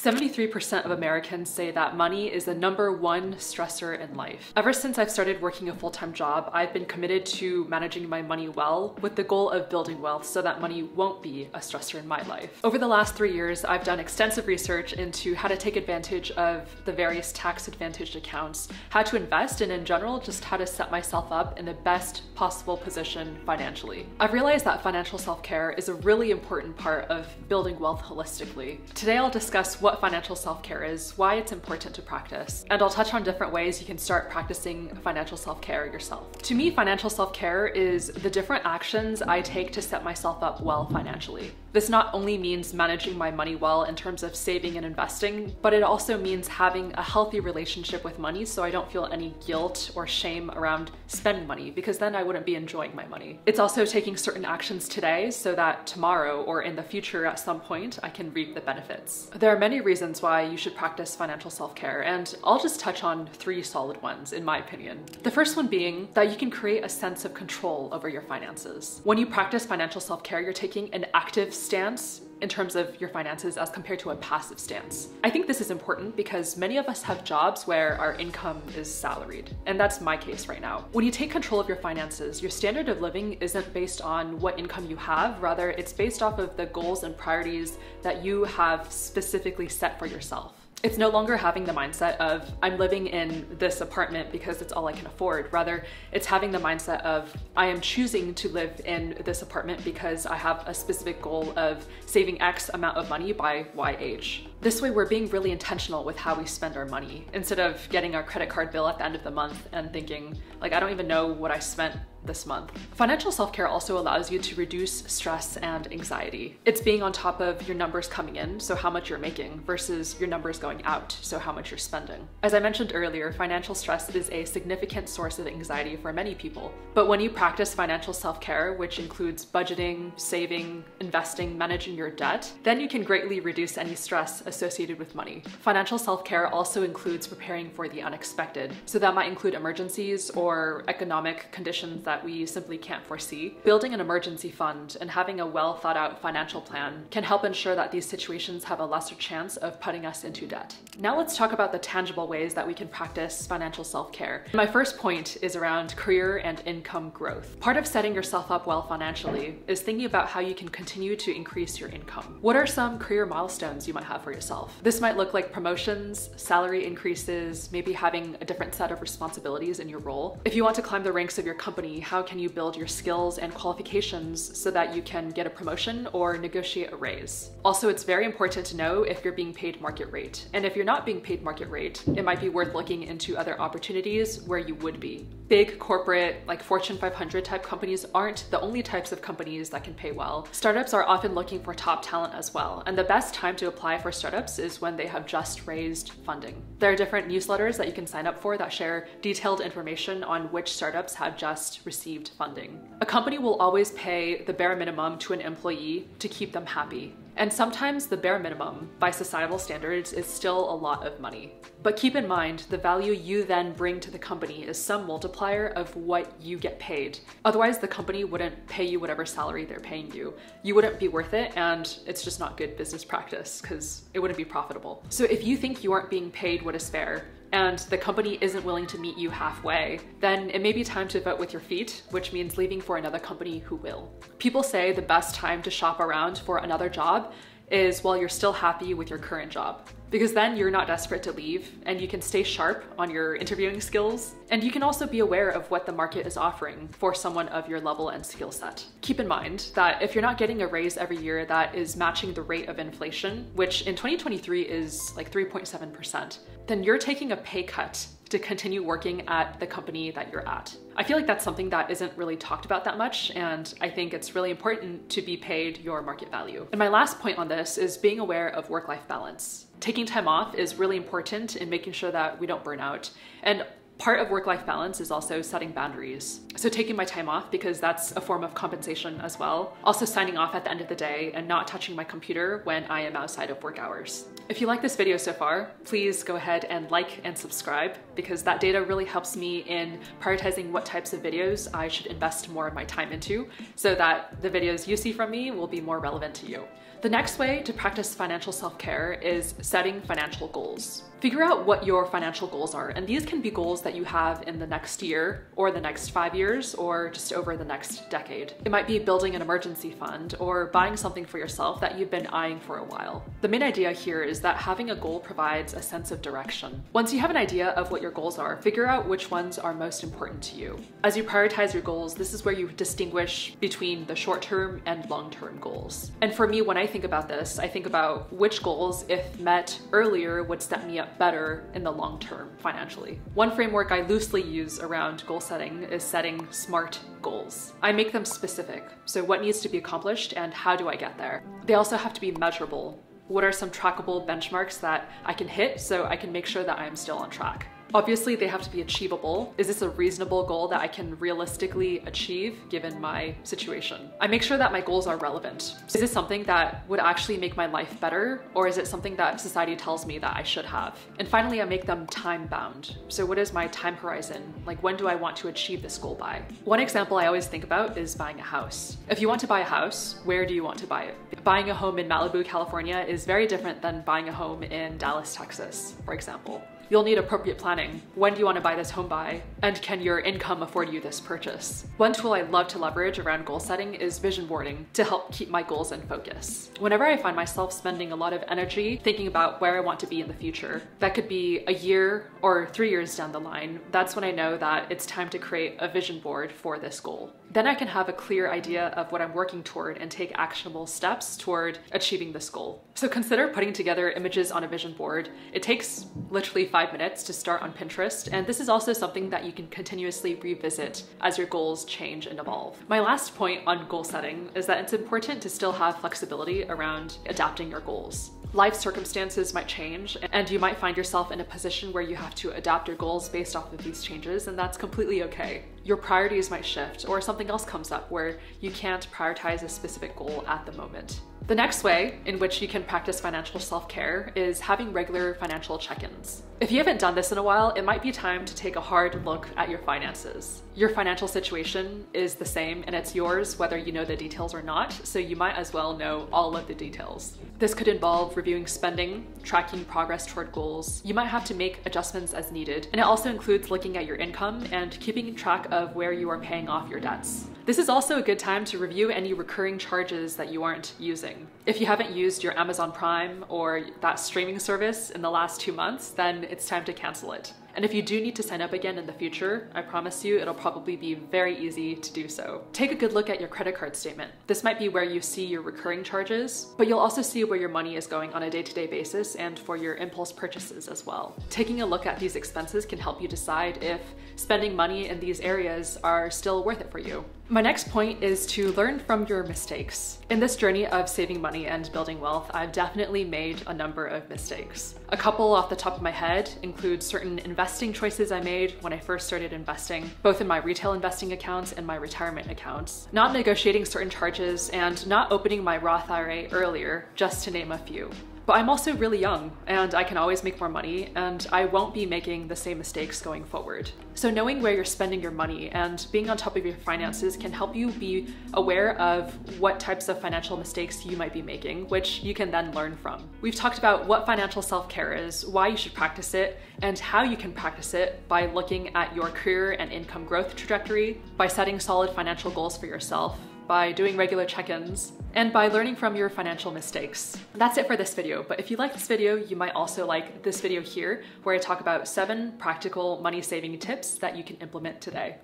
73% of Americans say that money is the number one stressor in life. Ever since I've started working a full-time job, I've been committed to managing my money well with the goal of building wealth so that money won't be a stressor in my life. Over the last three years, I've done extensive research into how to take advantage of the various tax-advantaged accounts, how to invest, and in general, just how to set myself up in the best possible position financially. I've realized that financial self-care is a really important part of building wealth holistically. Today, I'll discuss what financial self-care is, why it's important to practice, and I'll touch on different ways you can start practicing financial self-care yourself. To me, financial self-care is the different actions I take to set myself up well financially. This not only means managing my money well in terms of saving and investing, but it also means having a healthy relationship with money so I don't feel any guilt or shame around spending money because then I wouldn't be enjoying my money. It's also taking certain actions today so that tomorrow or in the future at some point I can reap the benefits. There are many reasons why you should practice financial self-care and I'll just touch on three solid ones in my opinion. The first one being that you can create a sense of control over your finances. When you practice financial self-care, you're taking an active stance in terms of your finances as compared to a passive stance. I think this is important because many of us have jobs where our income is salaried, and that's my case right now. When you take control of your finances, your standard of living isn't based on what income you have, rather it's based off of the goals and priorities that you have specifically set for yourself. It's no longer having the mindset of, I'm living in this apartment because it's all I can afford. Rather, it's having the mindset of, I am choosing to live in this apartment because I have a specific goal of saving X amount of money by Y age. This way, we're being really intentional with how we spend our money instead of getting our credit card bill at the end of the month and thinking, like, I don't even know what I spent this month. Financial self-care also allows you to reduce stress and anxiety. It's being on top of your numbers coming in, so how much you're making, versus your numbers going out, so how much you're spending. As I mentioned earlier, financial stress is a significant source of anxiety for many people. But when you practice financial self-care, which includes budgeting, saving, investing, managing your debt, then you can greatly reduce any stress associated with money. Financial self-care also includes preparing for the unexpected. So that might include emergencies or economic conditions that we simply can't foresee. Building an emergency fund and having a well thought out financial plan can help ensure that these situations have a lesser chance of putting us into debt. Now let's talk about the tangible ways that we can practice financial self-care. My first point is around career and income growth. Part of setting yourself up well financially is thinking about how you can continue to increase your income. What are some career milestones you might have for yourself? This might look like promotions, salary increases, maybe having a different set of responsibilities in your role. If you want to climb the ranks of your company, how can you build your skills and qualifications so that you can get a promotion or negotiate a raise? Also, it's very important to know if you're being paid market rate. And if you're not being paid market rate, it might be worth looking into other opportunities where you would be. Big corporate, like Fortune 500 type companies aren't the only types of companies that can pay well. Startups are often looking for top talent as well. And the best time to apply for startups is when they have just raised funding. There are different newsletters that you can sign up for that share detailed information on which startups have just received funding. A company will always pay the bare minimum to an employee to keep them happy. And sometimes the bare minimum, by societal standards, is still a lot of money. But keep in mind, the value you then bring to the company is some multiplier of what you get paid. Otherwise, the company wouldn't pay you whatever salary they're paying you. You wouldn't be worth it, and it's just not good business practice because it wouldn't be profitable. So if you think you aren't being paid what is fair, and the company isn't willing to meet you halfway, then it may be time to vote with your feet, which means leaving for another company who will. People say the best time to shop around for another job is while you're still happy with your current job. Because then you're not desperate to leave and you can stay sharp on your interviewing skills. And you can also be aware of what the market is offering for someone of your level and skill set. Keep in mind that if you're not getting a raise every year that is matching the rate of inflation, which in 2023 is like 3.7%, then you're taking a pay cut to continue working at the company that you're at. I feel like that's something that isn't really talked about that much, and I think it's really important to be paid your market value. And my last point on this is being aware of work-life balance. Taking time off is really important in making sure that we don't burn out. And Part of work-life balance is also setting boundaries. So taking my time off because that's a form of compensation as well. Also signing off at the end of the day and not touching my computer when I am outside of work hours. If you like this video so far, please go ahead and like and subscribe because that data really helps me in prioritizing what types of videos I should invest more of my time into so that the videos you see from me will be more relevant to you. The next way to practice financial self-care is setting financial goals. Figure out what your financial goals are, and these can be goals that you have in the next year, or the next five years, or just over the next decade. It might be building an emergency fund, or buying something for yourself that you've been eyeing for a while. The main idea here is that having a goal provides a sense of direction. Once you have an idea of what your goals are, figure out which ones are most important to you. As you prioritize your goals, this is where you distinguish between the short-term and long-term goals. And for me, when I think about this, I think about which goals, if met earlier, would set me up better in the long term financially. One framework I loosely use around goal setting is setting SMART goals. I make them specific, so what needs to be accomplished and how do I get there? They also have to be measurable. What are some trackable benchmarks that I can hit so I can make sure that I am still on track? Obviously, they have to be achievable. Is this a reasonable goal that I can realistically achieve given my situation? I make sure that my goals are relevant. Is this something that would actually make my life better, or is it something that society tells me that I should have? And finally, I make them time bound. So, what is my time horizon? Like, when do I want to achieve this goal by? One example I always think about is buying a house. If you want to buy a house, where do you want to buy it? Buying a home in Malibu, California is very different than buying a home in Dallas, Texas, for example. You'll need appropriate planning. When do you want to buy this home by? And can your income afford you this purchase? One tool I love to leverage around goal setting is vision boarding to help keep my goals in focus. Whenever I find myself spending a lot of energy thinking about where I want to be in the future, that could be a year or three years down the line, that's when I know that it's time to create a vision board for this goal. Then I can have a clear idea of what I'm working toward and take actionable steps toward achieving this goal. So consider putting together images on a vision board. It takes literally five minutes to start on Pinterest, and this is also something that you can continuously revisit as your goals change and evolve. My last point on goal setting is that it's important to still have flexibility around adapting your goals. Life circumstances might change, and you might find yourself in a position where you have to adapt your goals based off of these changes, and that's completely okay. Your priorities might shift, or something else comes up where you can't prioritize a specific goal at the moment. The next way in which you can practice financial self care is having regular financial check ins. If you haven't done this in a while, it might be time to take a hard look at your finances. Your financial situation is the same and it's yours whether you know the details or not, so you might as well know all of the details. This could involve reviewing spending, tracking progress toward goals. You might have to make adjustments as needed, and it also includes looking at your income and keeping track of where you are paying off your debts. This is also a good time to review any recurring charges that you aren't using. If you haven't used your Amazon Prime or that streaming service in the last two months, then it's time to cancel it. And if you do need to sign up again in the future, I promise you it'll probably be very easy to do so. Take a good look at your credit card statement. This might be where you see your recurring charges, but you'll also see where your money is going on a day-to-day -day basis and for your impulse purchases as well. Taking a look at these expenses can help you decide if spending money in these areas are still worth it for you. My next point is to learn from your mistakes. In this journey of saving money and building wealth, I've definitely made a number of mistakes. A couple off the top of my head include certain investing choices I made when I first started investing, both in my retail investing accounts and my retirement accounts, not negotiating certain charges, and not opening my Roth IRA earlier, just to name a few. But I'm also really young and I can always make more money and I won't be making the same mistakes going forward. So knowing where you're spending your money and being on top of your finances can help you be aware of what types of financial mistakes you might be making, which you can then learn from. We've talked about what financial self-care is, why you should practice it, and how you can practice it by looking at your career and income growth trajectory, by setting solid financial goals for yourself, by doing regular check-ins, and by learning from your financial mistakes. That's it for this video, but if you like this video, you might also like this video here, where I talk about seven practical money saving tips that you can implement today.